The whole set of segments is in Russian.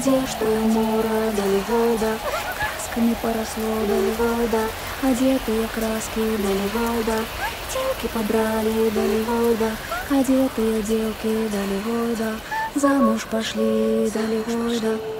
одежду Амура Долевода, красками поросло Долевода, одетые краски Долевода, девки побрали Долевода, одетые девки Долевода, замуж пошли Долевода.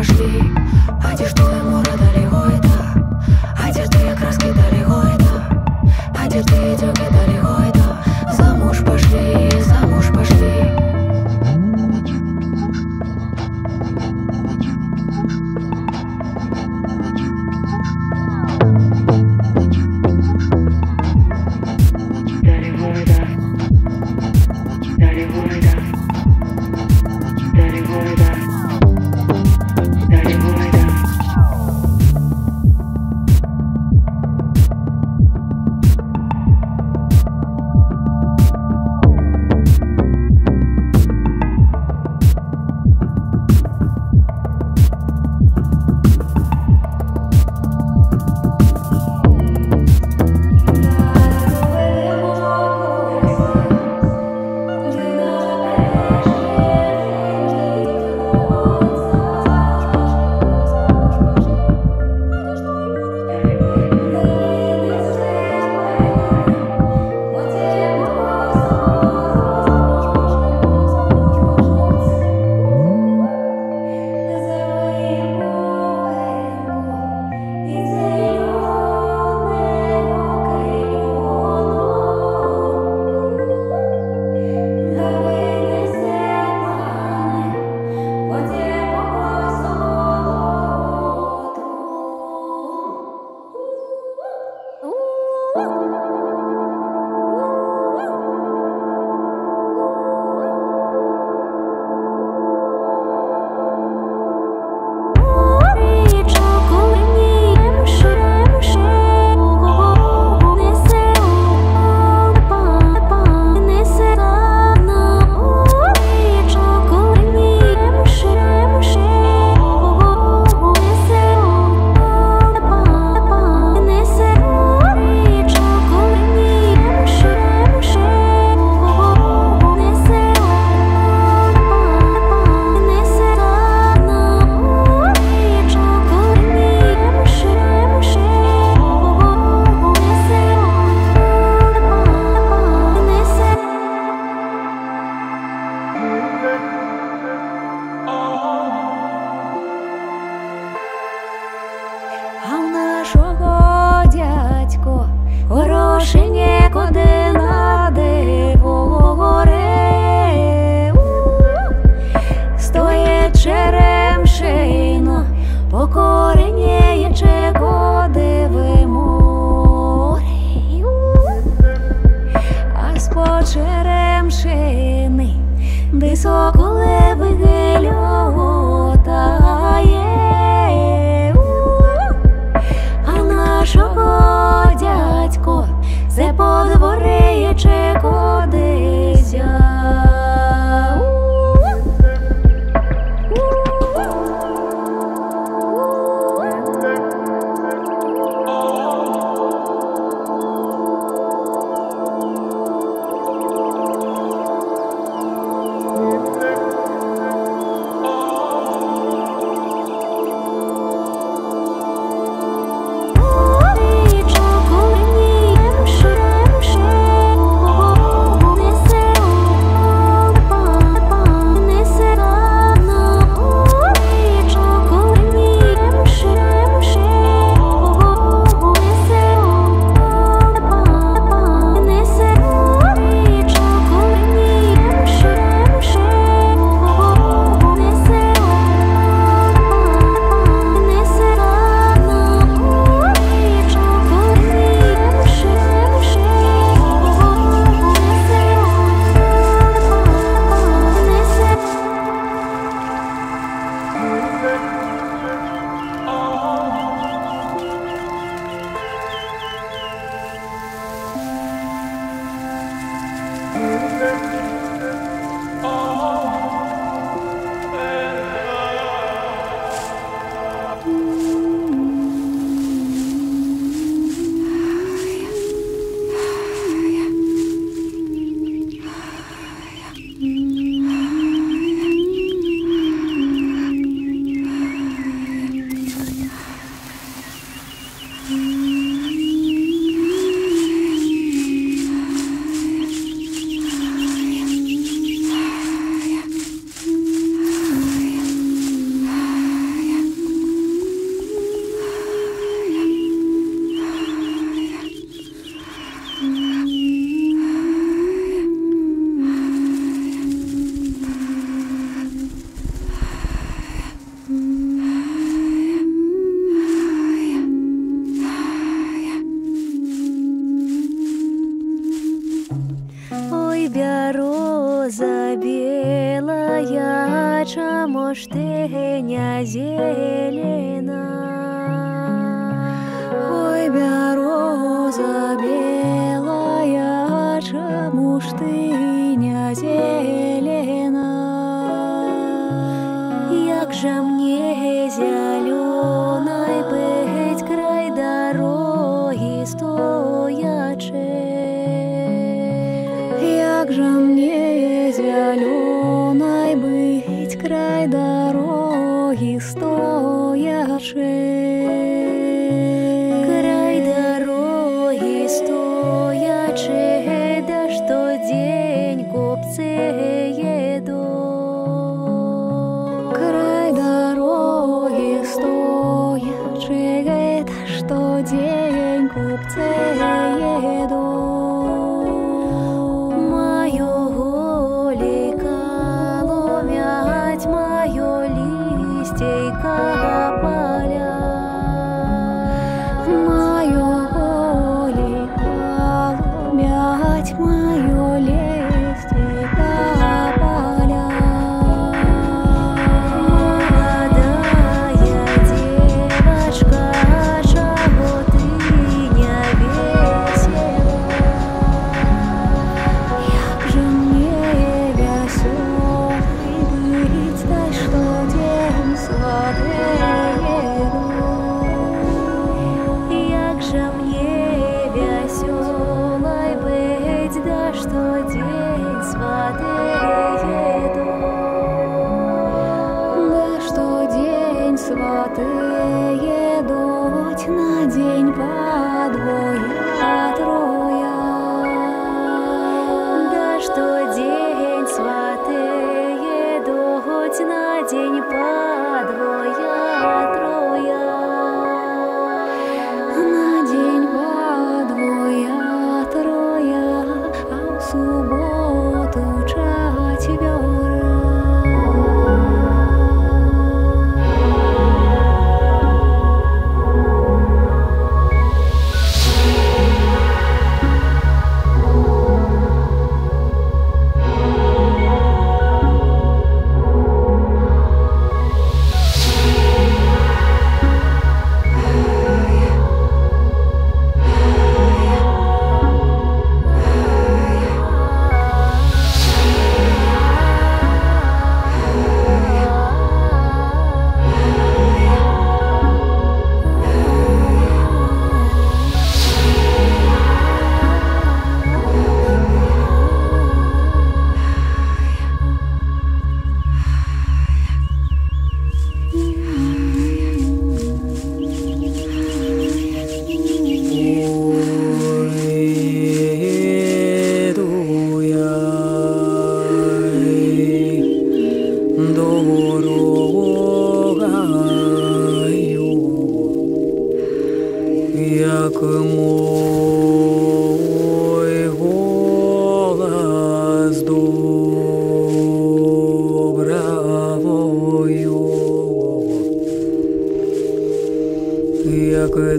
пошли. Одежду на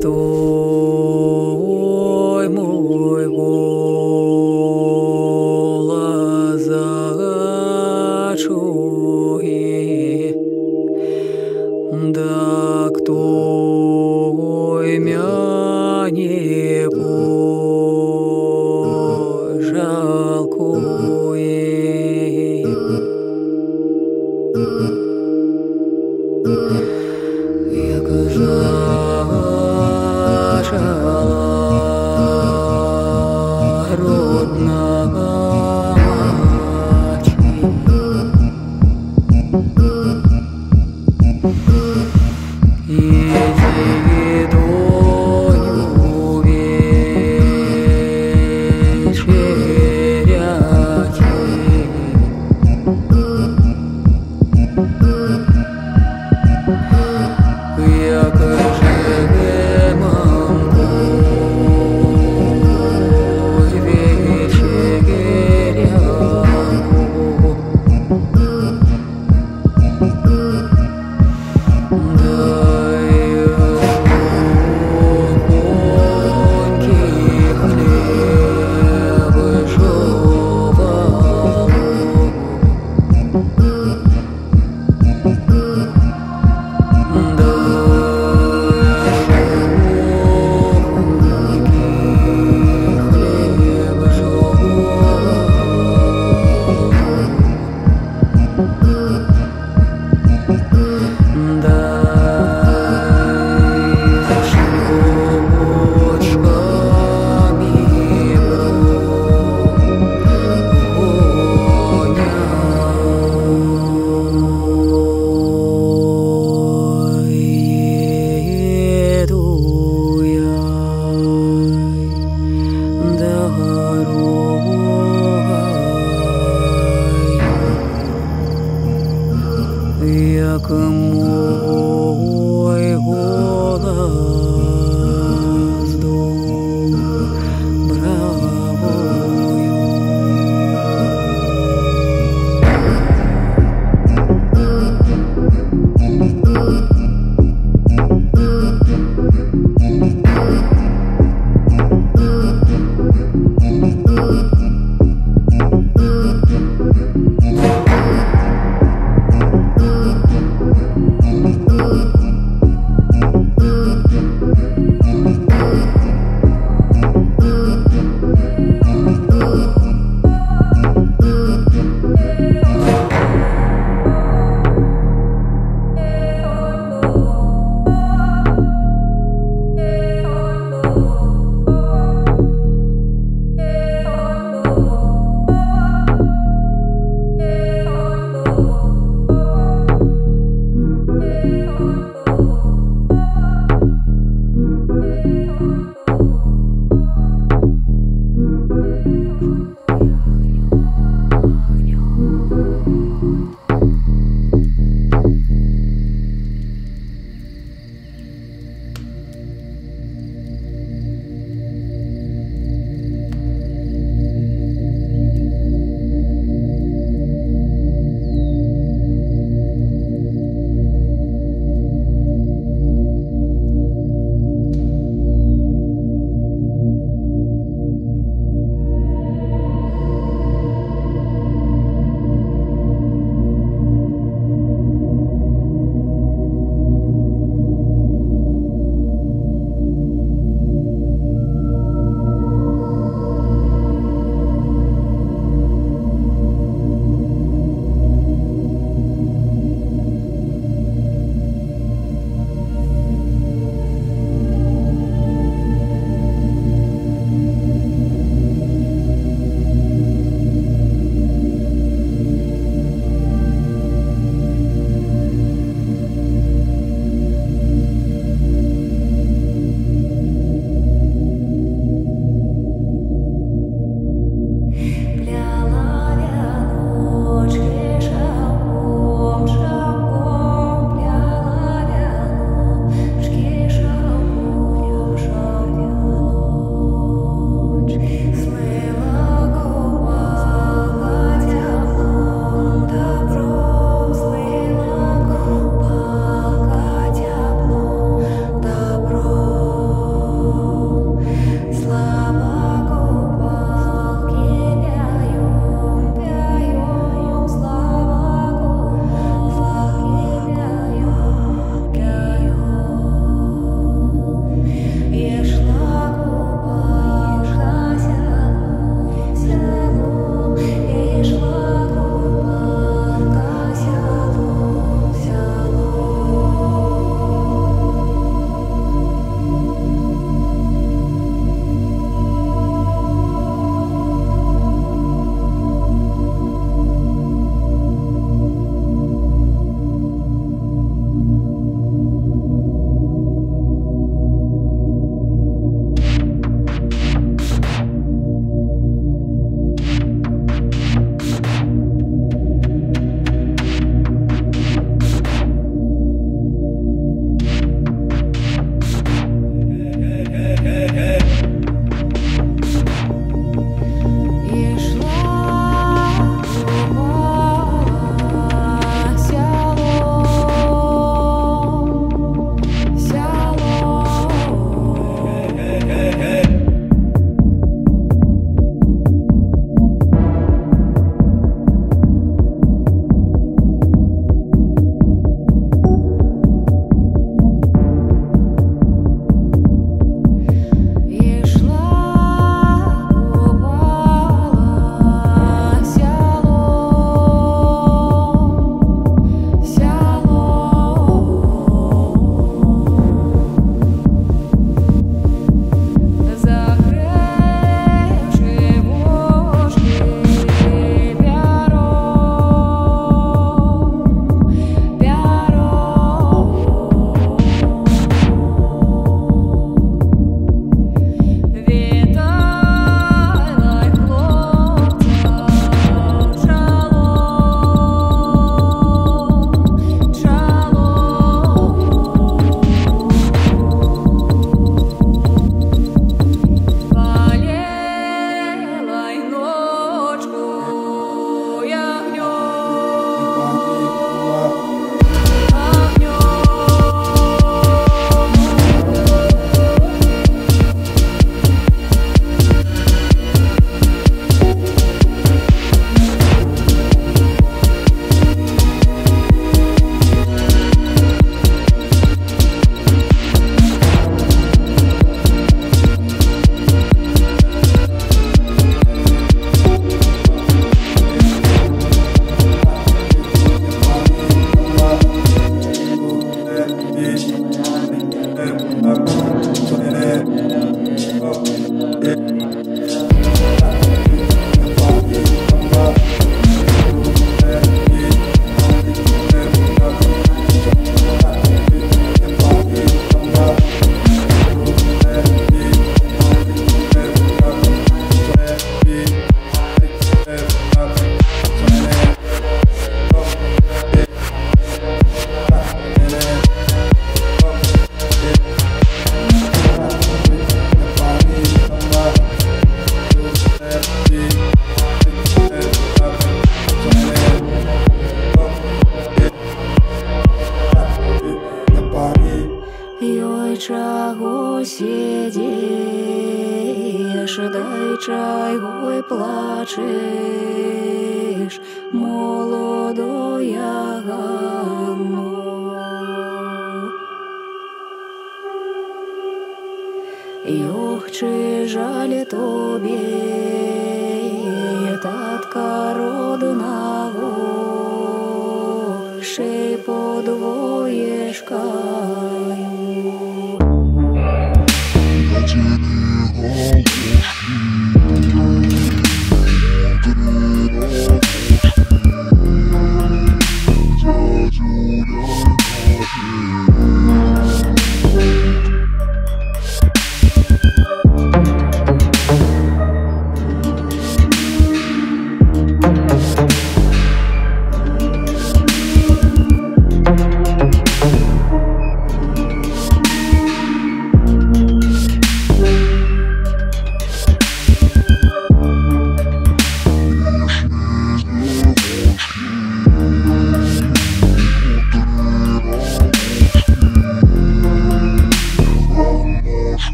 doi mului.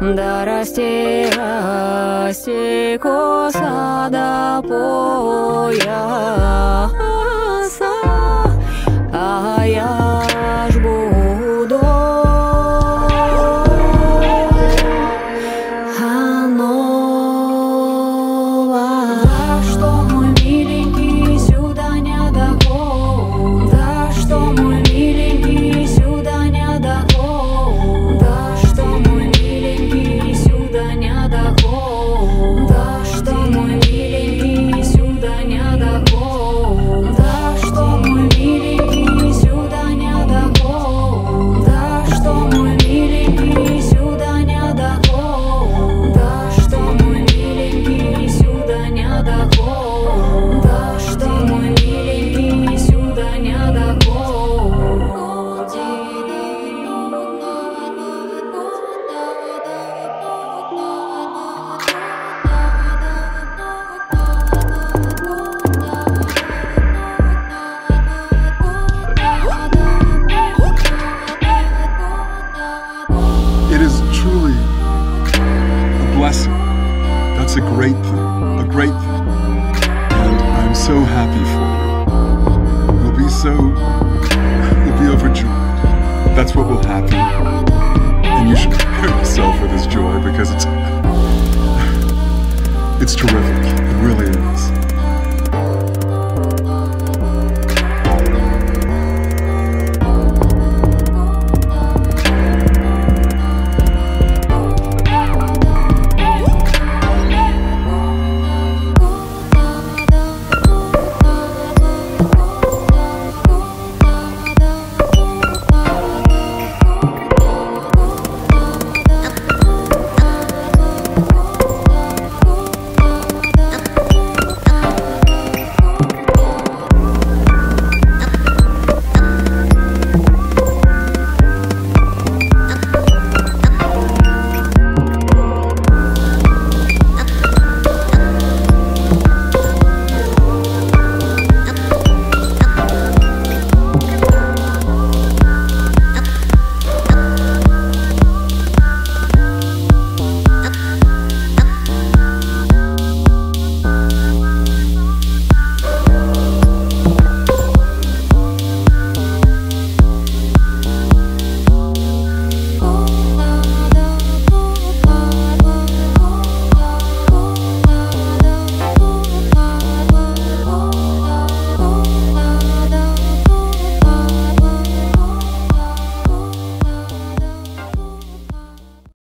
да расти, расти коса до пояса, а я It's terrific.